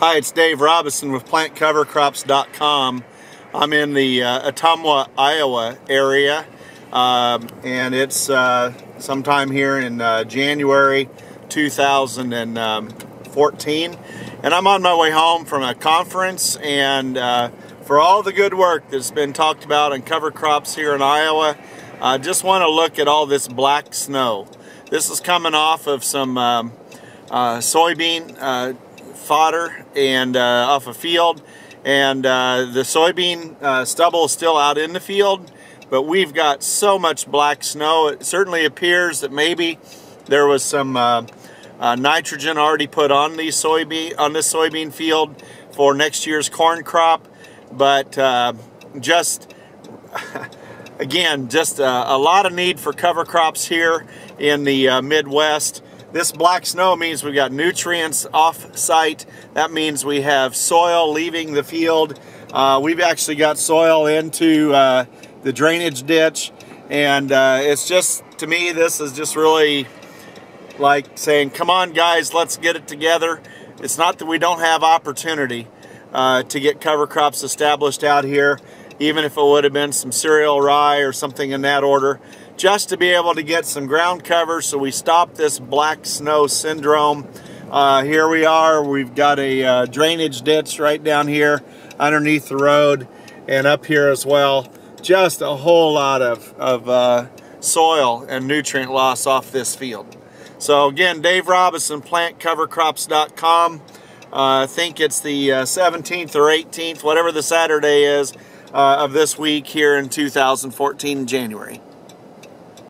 Hi, it's Dave Robison with PlantCoverCrops.com. I'm in the uh, Ottumwa, Iowa area, uh, and it's uh, sometime here in uh, January 2014. And I'm on my way home from a conference, and uh, for all the good work that's been talked about in cover crops here in Iowa, I just want to look at all this black snow. This is coming off of some um, uh, soybean fodder and uh, off a field. And uh, the soybean uh, stubble is still out in the field but we've got so much black snow. It certainly appears that maybe there was some uh, uh, nitrogen already put on these soybean on this soybean field for next year's corn crop. But uh, just again just a lot of need for cover crops here in the Midwest this black snow means we've got nutrients off site. That means we have soil leaving the field. Uh, we've actually got soil into uh, the drainage ditch. And uh, it's just, to me, this is just really like saying, come on guys, let's get it together. It's not that we don't have opportunity uh, to get cover crops established out here, even if it would have been some cereal rye or something in that order just to be able to get some ground cover so we stop this black snow syndrome. Uh, here we are, we've got a uh, drainage ditch right down here underneath the road and up here as well. Just a whole lot of, of uh, soil and nutrient loss off this field. So again, Dave Robison, plantcovercrops.com. Uh, I think it's the 17th uh, or 18th, whatever the Saturday is, uh, of this week here in 2014 January.